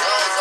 Go.